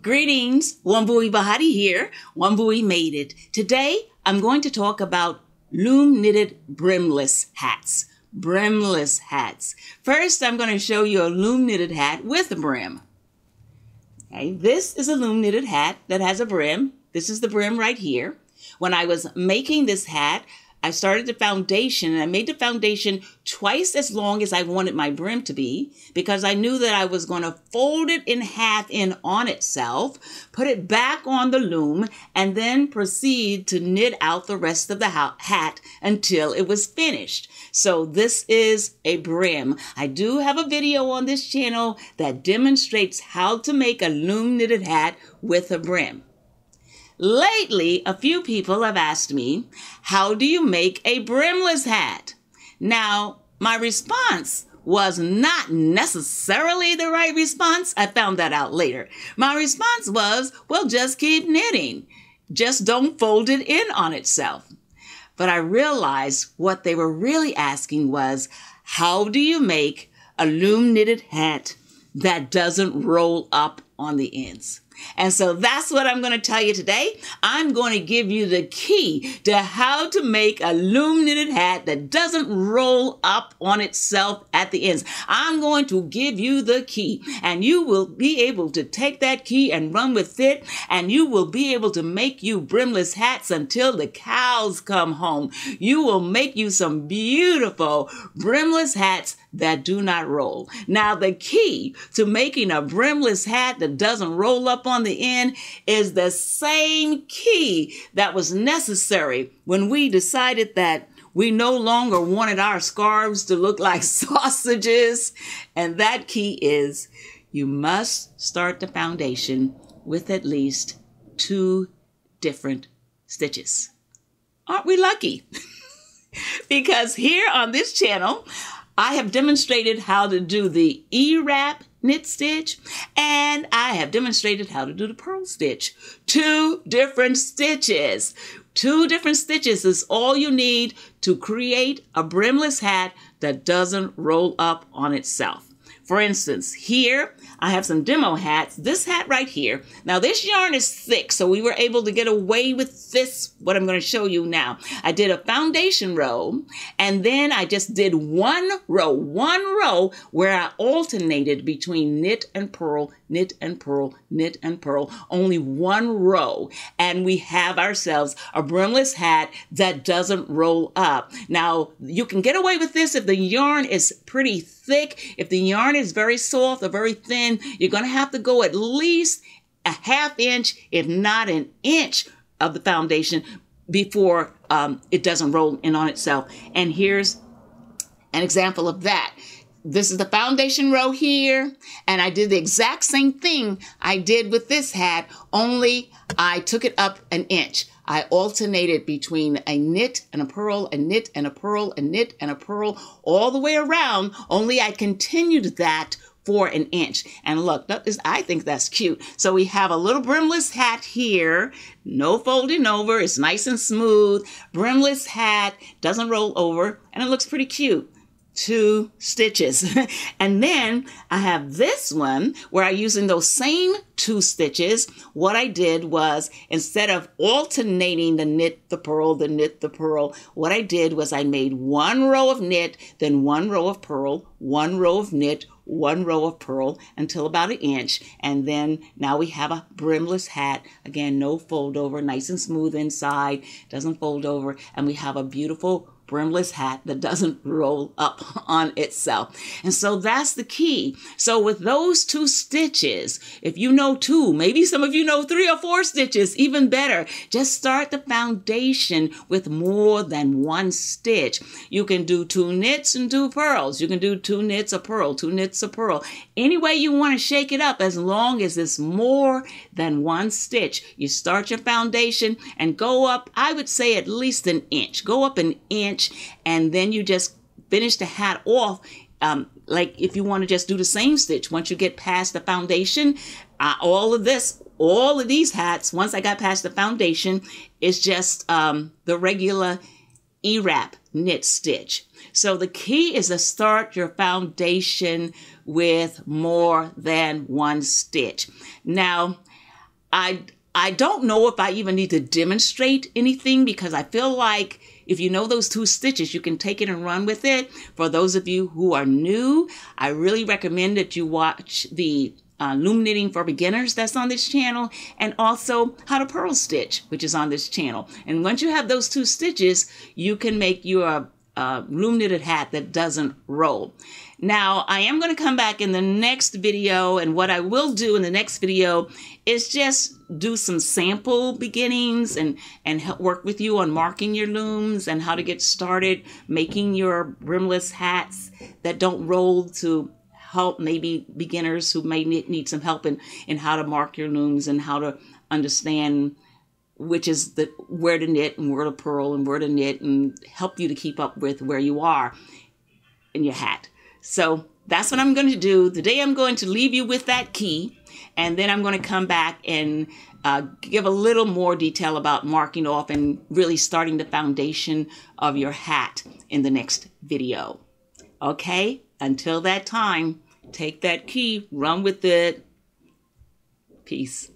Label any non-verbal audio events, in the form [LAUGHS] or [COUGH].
Greetings, Wambui Bahati here. Wambui made it. Today, I'm going to talk about loom knitted brimless hats. Brimless hats. First, I'm going to show you a loom knitted hat with a brim. Okay, this is a loom knitted hat that has a brim. This is the brim right here. When I was making this hat, I started the foundation and I made the foundation twice as long as I wanted my brim to be because I knew that I was going to fold it in half in on itself, put it back on the loom, and then proceed to knit out the rest of the hat until it was finished. So this is a brim. I do have a video on this channel that demonstrates how to make a loom knitted hat with a brim. Lately, a few people have asked me, How do you make a brimless hat? Now, my response was not necessarily the right response. I found that out later. My response was, Well, just keep knitting. Just don't fold it in on itself. But I realized what they were really asking was, How do you make a loom knitted hat that doesn't roll up on the ends? And so that's what I'm going to tell you today. I'm going to give you the key to how to make a loom knitted hat that doesn't roll up on itself at the ends. I'm going to give you the key and you will be able to take that key and run with it and you will be able to make you brimless hats until the cows come home. You will make you some beautiful brimless hats that do not roll. Now, the key to making a brimless hat that doesn't roll up on the end is the same key that was necessary when we decided that we no longer wanted our scarves to look like [LAUGHS] sausages. And that key is you must start the foundation with at least two different stitches. Aren't we lucky? [LAUGHS] because here on this channel, I have demonstrated how to do the E-wrap knit stitch and I have demonstrated how to do the purl stitch. Two different stitches. Two different stitches is all you need to create a brimless hat that doesn't roll up on itself. For instance, here I have some demo hats. This hat right here. Now this yarn is thick, so we were able to get away with this, what I'm going to show you now. I did a foundation row, and then I just did one row, one row where I alternated between knit and purl, knit and purl, knit and purl, only one row. And we have ourselves a brimless hat that doesn't roll up. Now, you can get away with this if the yarn is pretty thick. If the yarn is very soft or very thin, you're going to have to go at least a half inch, if not an inch of the foundation before um, it doesn't roll in on itself. And here's an example of that. This is the foundation row here, and I did the exact same thing I did with this hat, only I took it up an inch. I alternated between a knit and a purl, a knit and a purl, a knit and a purl, all the way around, only I continued that for an inch. And look, I think that's cute. So we have a little brimless hat here, no folding over, it's nice and smooth. Brimless hat, doesn't roll over, and it looks pretty cute two stitches. [LAUGHS] and then I have this one where I'm using those same two stitches. What I did was instead of alternating the knit, the purl, the knit, the purl, what I did was I made one row of knit, then one row of purl, one row of knit, one row of purl until about an inch. And then now we have a brimless hat. Again, no fold over, nice and smooth inside, doesn't fold over. And we have a beautiful brimless hat that doesn't [LAUGHS] roll up on itself. And so that's the key. So with those two stitches, if you know two, maybe some of you know three or four stitches, even better. Just start the foundation with more than one stitch. You can do two knits and two purls. You can do two knits a purl, two knits a purl. Any way you want to shake it up as long as it's more than one stitch. You start your foundation and go up, I would say at least an inch. Go up an inch inch, and then you just finish the hat off. Um, like if you want to just do the same stitch, once you get past the foundation, uh, all of this, all of these hats, once I got past the foundation, is just um, the regular E-wrap knit stitch. So the key is to start your foundation with more than one stitch. Now, I I don't know if I even need to demonstrate anything because I feel like if you know those two stitches, you can take it and run with it. For those of you who are new, I really recommend that you watch the uh, loom knitting for beginners that's on this channel and also how to purl stitch which is on this channel and once you have those two stitches you can make your uh, loom knitted hat that doesn't roll. Now I am going to come back in the next video and what I will do in the next video is just do some sample beginnings and and help work with you on marking your looms and how to get started making your brimless hats that don't roll to help maybe beginners who may need some help in, in how to mark your looms and how to understand which is the where to knit and where to purl and where to knit and help you to keep up with where you are in your hat. So that's what I'm going to do. Today I'm going to leave you with that key and then I'm going to come back and uh, give a little more detail about marking off and really starting the foundation of your hat in the next video. Okay? Until that time, take that key, run with it. Peace.